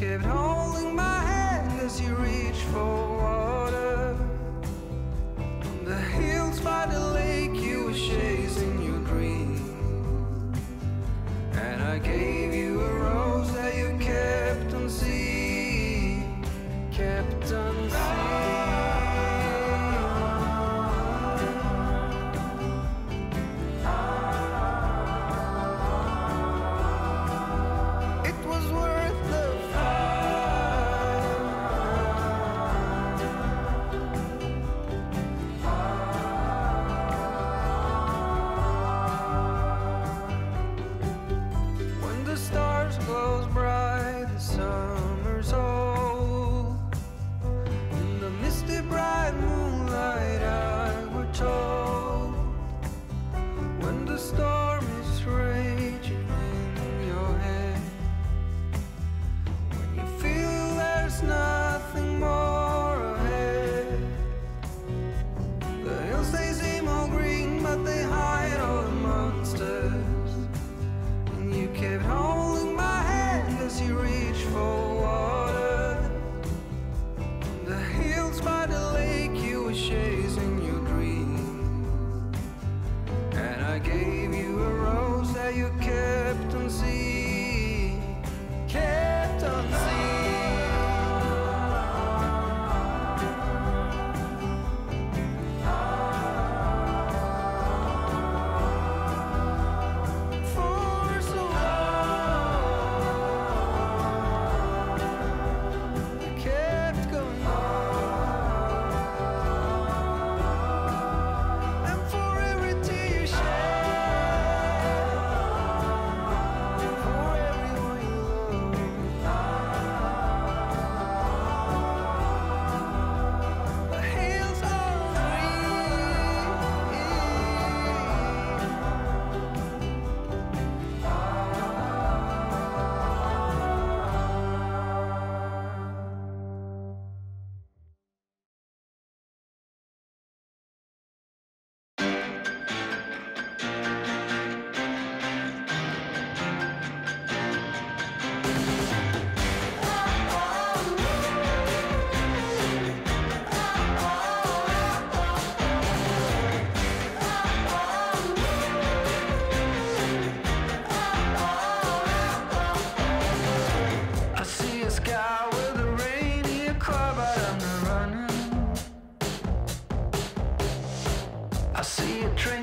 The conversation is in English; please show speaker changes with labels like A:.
A: kept holding kept home. I see a train.